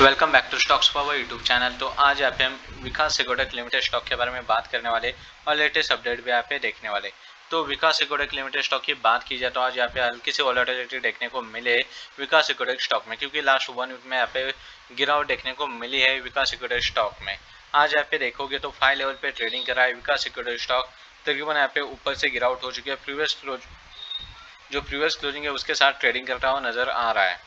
Welcome back to stocks power YouTube channel तो आज यहाँ पे हम विकास सिकोटेक लिमिटेड स्टॉक के बारे में बात करने वाले और लेटेस्ट अपडेट भी यहाँ पे देखने वाले। तो विकास सिकोटेक लिमिटेड स्टॉक की बात की जाए तो आज यहाँ पे हल्की सी वॉलेटिलिटी देखने को मिले विकास सिकोटेक स्टॉक में, क्योंकि लास्ट वन वीक में यहाँ पे गिरावट देखने को मिली है विकास सिकोटेक स्टॉक में। आज यहाँ पे देखोगे तो फाइव लेवल पे ट्रेडिंग करा है विकास सिक्योरिटी स्टॉक तकरीबन यहाँ पे ऊपर से गिरावट हो चुकी है। प्रीवियस क्लोज जो प्रीवियस क्लोजिंग है उसके साथ ट्रेडिंग करता हुआ नज़र आ रहा है।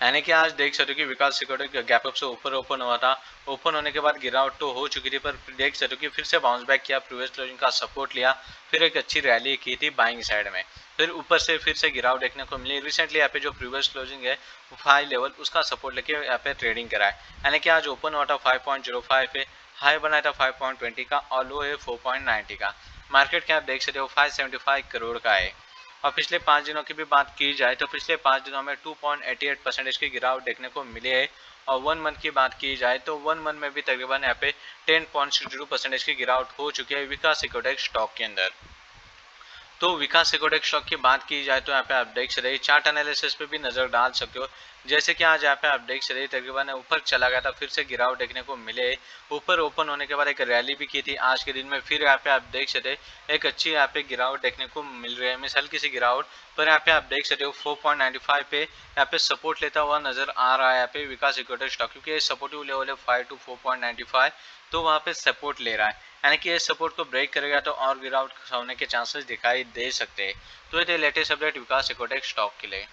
यानी कि आज देख सकते हो कि विकास सिक्योरिटी गैप अप से ऊपर ओपन हुआ था। ओपन होने के बाद गिरावट तो हो चुकी थी, पर देख सकते हो कि फिर से बाउंस बैक किया प्रीवियस क्लोजिंग का सपोर्ट लिया, फिर एक अच्छी रैली की थी बाइंग साइड में। फिर ऊपर से फिर से गिरावट देखने को मिली। रिसेंटली यहाँ पे जो प्रीवियस क्लोजिंग है फाइव लेवल उसका सपोर्ट लेके यहाँ पे ट्रेडिंग करा है यानी कि आज ओपन हुआ था फाइव पॉइंट ज़ीरो फाइव पे हाई बनाया था फाइव पॉइंट ट्वेंटी का और लो है फोर पॉइंट नाइन्टी का। मार्केट कैप देख सकते हो फाइव सेवेंटी फाइव करोड़ का है। और पिछले पाँच दिनों की भी बात की जाए तो पिछले पाँच दिनों में 2.88 परसेंटेज की गिरावट देखने को मिली है और वन मंथ की बात की जाए तो वन मंथ में भी तकरीबन यहाँ पे 10.62 परसेंटेज की गिरावट हो चुकी है विकास सिक्योटेक स्टॉक के अंदर। तो विकास सिक्योटेक स्टॉक की बात की जाए तो यहाँ पे आप देख सकते चार्ट एनालिसिस पे भी नज़र डाल सकते हो। जैसे कि आज यहाँ पे आप देख सकते तकरीबन ऊपर चला गया था, फिर से गिरावट देखने को मिले। ऊपर ओपन होने के बाद एक रैली भी की थी आज के दिन में, फिर यहाँ पे आप देख सकते एक अच्छी यहाँ पे गिरावट देखने को मिल रही है। मिस हल्की सी गिरावट पर यहाँ पे आप देख सकते हो फोर पे यहाँ पे सपोर्ट लेता हुआ नज़र आ रहा है यहाँ पे विकास सिक्योरिटी स्टॉक क्योंकि सपोर्टिव लेवल है फाइव टू फोर तो वहाँ पे सपोर्ट ले रहा है। यानी कि इस सपोर्ट को ब्रेक करेगा तो और गिरावट होने के चांसेस दिखाई दे सकते हैं। तो ये थे latest update Vikas Ecotech stock के लिए।